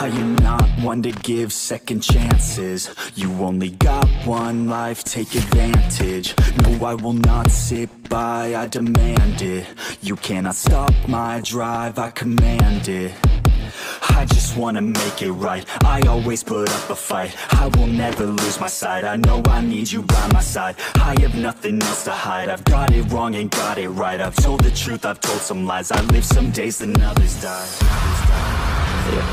Are am not one to give second chances? You only got one life, take advantage. No, I will not sit by, I demand it. You cannot stop my drive, I command it. I just wanna make it right. I always put up a fight. I will never lose my sight. I know I need you by my side. I have nothing else to hide. I've got it wrong and got it right. I've told the truth, I've told some lies. I live some days and others die,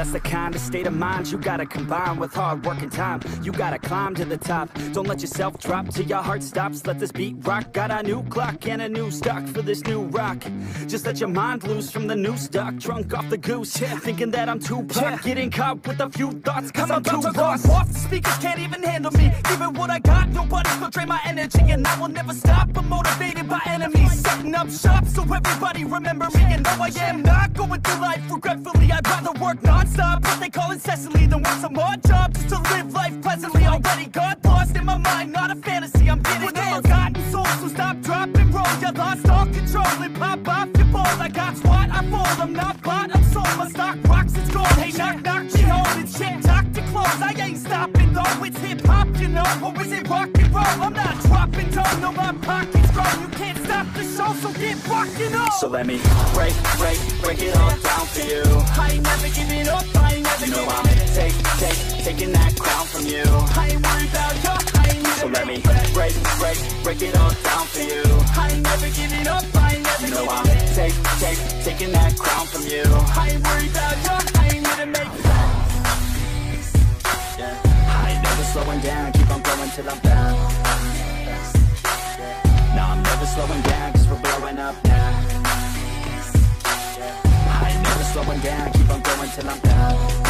that's the kind of state of mind you gotta combine with hard work and time. You gotta climb to the top. Don't let yourself drop till your heart stops. Let this beat rock. Got a new clock and a new stock for this new rock. Just let your mind loose from the new stock. Drunk off the goose, yeah. thinking that I'm too pop. Getting caught with a few thoughts, cause I'm, I'm too to lost. go off. The speakers can't even handle me. Giving what I got, nobody's gonna drain my energy, and I will never stop. I'm motivated by enemies, setting up shop so everybody remember me. And though I am not going through life regretfully, I'd rather work non-stop. What they call incessantly than want some odd job just to live life pleasantly. Already got lost in my mind, not a fantasy. I'm getting with a forgotten soul, so stop, drop, and roll. You lost all control and pop off your ball. I got squat, I fall. I'm not bought, I'm sold. My stock rocks, it's gold. Hey, knock, knock, she holding shit. Talk to close. I ain't stopping though. It's hip hop, you know, or is it rock and roll? I'm not So let me break, break, break it all down for you. I ain't never giving up, I ain't never You know I'm take, take, taking that crown from you. I ain't worried about you, I ain't So let me break, break, break it all down for you. I ain't never giving up, I ain't never You know I'm take, take, taking that crown from you. I ain't worried about you, I ain't to make Yeah. I ain't never slowing down, keep on going till I'm down. No, I'm never slowing down, slowing down, keep on going till I'm down.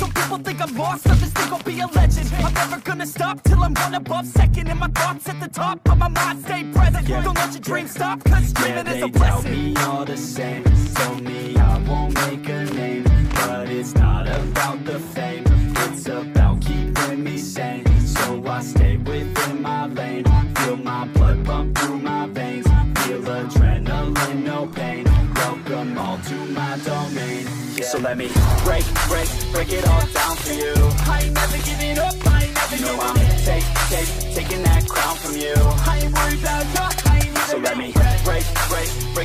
people think I'm lost, others think I'll be a legend. I'm never gonna stop till I'm one above second And my thoughts at the top, but my mind. Stay present. Don't let your dreams stop, cause Yeah, dreaming is they a tell me all the same. Told me I won't make a name But it's not about the fame